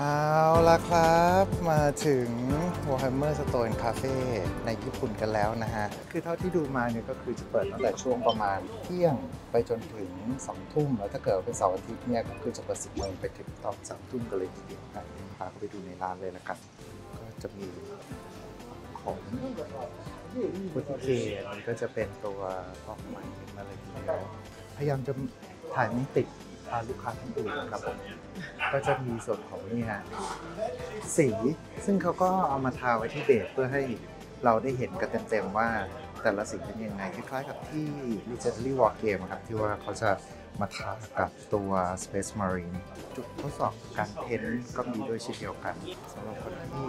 เอาละครับมาถึง Warhammer Stone Cafe ในญี่ปุ่นกันแล้วนะฮะ คือเท่าที่ดูมาเนี่ยก็คือจะเปิดตั้งแต่ช่วงประมาณเที่ยงไปจนถึง 2 ทุ่ม แล้วถ้าเกิดเป็นเสาร์อาทิตย์เนี่ยก็คือจะเปิด10โมงไปถึงตอน3ทุ่มกันเลยทีเดียวนะพาไปดูในร้านเลยละกัน ก็จะมีของพุทธิเคอันนี้ก็จะเป็นตัวออกใหม่มาเลยทีเดียวพยายามจะถ่ายไม่ติด พาลูกค้าท่านอื่นะครับผมก็จะมีส่วนของนี่ฮะสีซึ่งเขาก็เอามาทาไว้ที่เบสเพื่อให้เราได้เห็นกันเต็มๆว่าแต่ละสีเป็นยังไงคล้ายๆกับที่ Legendary War Game ครับที่ว่าเขาจะมาทากับตัว Space Marine จุดทดสอบการเพ้นก็มีด้วยเช่นเดียวกันสำหรับคนที่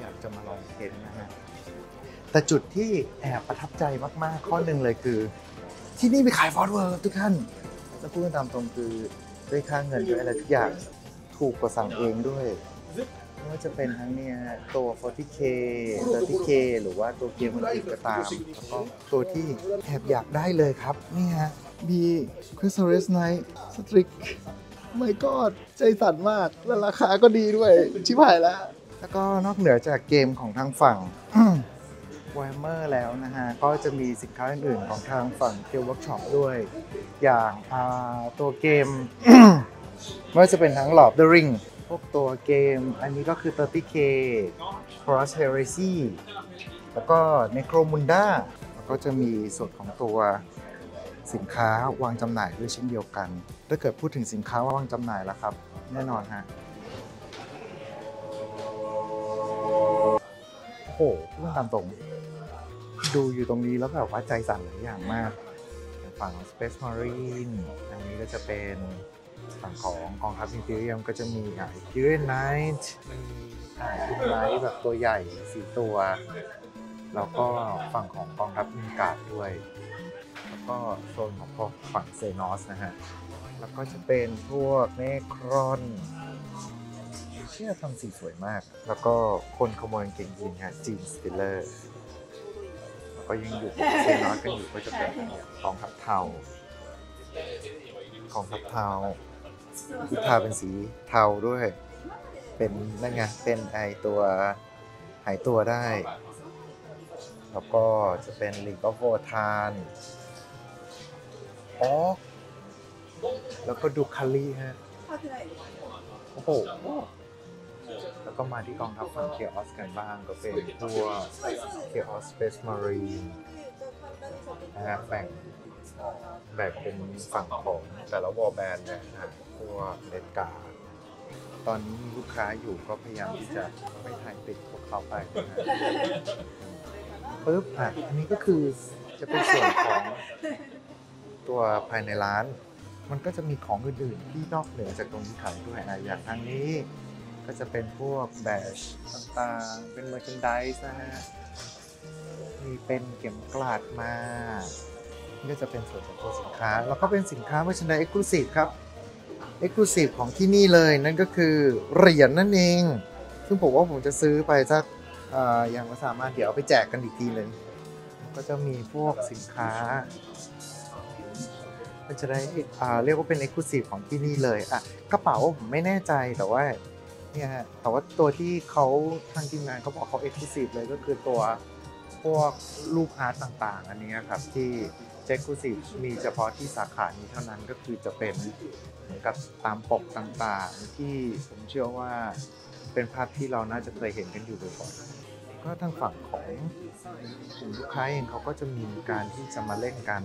อยากจะมาลองเพ้นนะฮะแต่จุดที่แอบประทับใจมากๆ ข้อหนึ่งเลยคือ ที่นี่มีขายฟอร์เวิร์ทุกท่าน แล้วพูดตามตรงคือด้วยค่าเงินด้วยอะไรทุกอย่างถูกกว่าสั่งเองด้วยไม่ว่าจะเป็นทั้งเนี่ยตัว 40k 30k หรือว่าตัวเกมอื่นๆก็ตาม แล้วก็ตัวที่แอบอยากได้เลยครับนี่ฮะ B Chrysalis Night Strick ไม่ก็ใจสั่นมาก และราคาก็ดีด้วย ชิบหายแล้ว แล้วก็นอกเหนือจากเกมของทางฝั่ง Warhammer แล้วนะฮะ ก็จะมีสินค้าอื่นๆของทางฝั่ง Games Workshop ด้วย อย่างตัวเกมไม่ว่าจะเป็นทั้ง Lord of the Ring พวกตัวเกม อันนี้ก็คือ 30k Horus Heresy แล้วก็ Necromunda แล้วก็จะมีส่วนของตัวสินค้าวางจำหน่ายด้วยเช่นเดียวกัน ถ้าเกิดพูดถึงสินค้าวางจำหน่ายแล้วครับ แน่นอนฮะโอ้โหพูดตามตรง ดูอยู่ตรงนี้แล้วแบบว่าใจสั่นหลายอย่างมาก ฝั่งของ Space Marine อันนี้ก็จะเป็นฝั่งของกองทัพ Imperium ก็จะมีอ่า Imperial Knight มีอ่า Knight แบบตัวใหญ่4ตัว แล้วก็ฝั่งของกองทัพอินการ์ดด้วย แล้วก็โซนของพวกฝั่งเซนอสนะฮะ แล้วก็จะเป็นพวกเนครอนเชื่อทำสีสวยมาก แล้วก็คนขโมยกางเก่งยีนฮะจีนสติลเลอร์ ก็ยังอยู่กับเซนอสกันอยู่ก็จะเป็นเนี่ยกองทัพเทากองทัพเทาที่ทาเป็นสีเทาด้วย เป็นนั่นไงเป็นไอตัวหายตัวได้ แล้วก็จะเป็นลีกอโฟทานออกแล้วก็ดูคาลีฮะโอ้โห แล้วก็มาที่กองทัพฝั่งเคออสกันบ้างก็เป็นพวกเคออสสเปซมารีนนะฮะแบ่งแบ่งเป็นฝั่งของแต่ละวอลแบนนะฮะพวกเลนการตอนนี้มีลูกค้าอยู่ก็พยายามที่จะไม่ถ่ายติดพวกเขาไปนะฮะปึ๊บอะอันนี้ก็คือจะเป็นส่วนของตัวภายในร้าน มันก็จะมีของอื่นๆที่นอกเหนือจากตรงที่ขายด้วยอะอย่างทางนี้ ก็จะเป็นพวกแบชต่างๆ เป็นเมอร์ช n นดิสนะฮะ มีเป็นเข็มกลัดมานี่ก็จะเป็นส่วนของตัวสินค้า แล้วก็เป็นสินค้าเมอร์ช n นดิสเอ็กซ์คลูซีฟครับ เอ็กซ์คลูซีฟของที่นี่เลยนั่นก็คือเหรียญนั่นเอง ซึ่งผมว่าผมจะซื้อไปสักออย่างละสามารถเดี๋ยวเอาไปแจกกันอีกทีเลย ก็จะมีพวกสินค้ามันจะได้อ่าเรียกว่าเป็น Exclusive ของที่นี่เลยอะกระเป๋าผมไม่แน่ใจแต่ว่า เนี่ยฮะแต่ว่าตัวที่เขาทางทีมงานเขาบอกเขา Exclusive เลยก็คือตัวพวกรูปอาร์ตต่างๆ อันนี้ครับที่เจ็คคูซีฟมีเฉพาะที่สาขานี้เท่านั้นก็คือจะเป็นเหมือนกับตามปกต่างๆ ที่ผมเชื่อว่าเป็นภาพที่เราน่าจะเคยเห็นกันอยู่บ่อยๆ ก็ทางฝั่งของกลุ่มลูกค้าเองเขาก็จะมีการที่จะมาเล่นกัน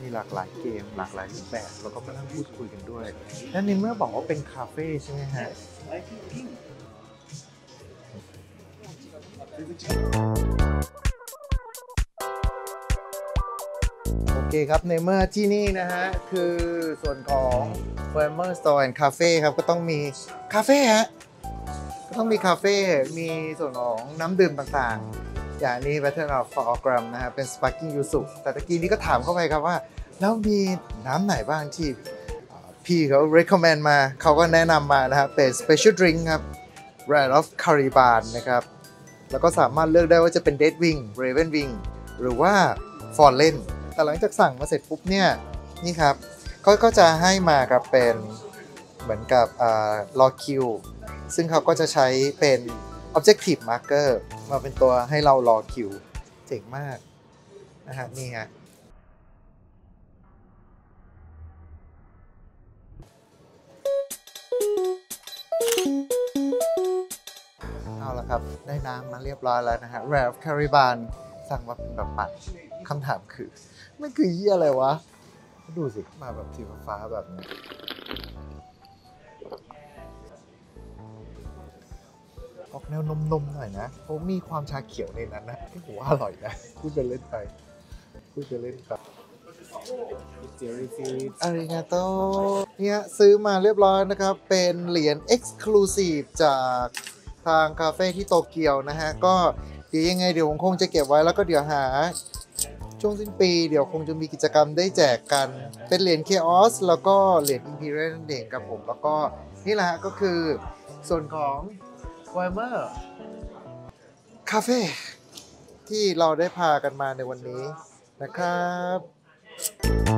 มีหลากหลายเกม หลากหลายรูปแบบแล้วก็มานั่งพูดคุยกันด้วยและในเมื่อบอกว่าเป็นคาเฟ่ใช่ไหมฮะโอเคครับในเมื่อที่นี่นะฮะ คือส่วนของ f a r m e r Store and Cafe ครับ ก็ต้องมีคาเฟ่ฮะ ต้องมีคาเฟ่ มีส่วนของน้ำดื่มต่างๆ อย่างนี้ Battle of for g r a m นะฮะเป็น Sparking Yuzu แต่ตะกี้นี้ก็ถามเข้าไปครับว่า แล้วมีน้ำไหนบ้างที่พี่เขา recommend มา เขาก็แนะนำมานะครับ เป็น Special Drink ครับ Red of Cariban นะครับ แล้วก็สามารถเลือกได้ว่าจะเป็น Dead Wing Raven Wing หรือว่า Fallen แต่หลังจากสั่งมาเสร็จปุ๊บเนี่ย นี่ครับ ก็จะให้มาครับเป็นเหมือนกับอ่ารอคิว ซึ่งเขาก็จะใช้เป็น objective marker มาเป็นตัวให้เรารอคิว เจ๋งมากนะฮะนี่ฮะเอาละครับ ได้น้ำมาเรียบร้อยแล้วนะฮะ r a l p h Cariban สั่งมาเป็นแบบปัดคำถามคือมันคือเยี่ยอะไรวะ ดูสิ มาแบบสีฟ้าแบบนี้ ออกแนวนมๆหน่อยนะเพราะมีความชาเขียวในนั้นนะที่ผมว่าอร่อยนะพูดไปเล่นไปพูดไปเล่นไปอาริงาโตเนี่ยซื้อมาเรียบร้อยนะครับ เป็นเหรียญ Exclusive จากทางคาเฟ่ที่โตเกียวนะฮะ ก็เดี๋ยวยังไงเดี๋ยวผมคงจะเก็บไว้แล้วก็เดี๋ยวหาช่วงสิ้นปีเดี๋ยวคงจะมีกิจกรรมได้แจกกัน เป็นเหรียญ Chaos แล้วก็เหรียญ Imperial นั่นเองครับผม แล้วก็นี่แหละฮะก็คือส่วนของ Warhammer คาเฟ่ที่เราได้พากันมาในวันนี้นะครับ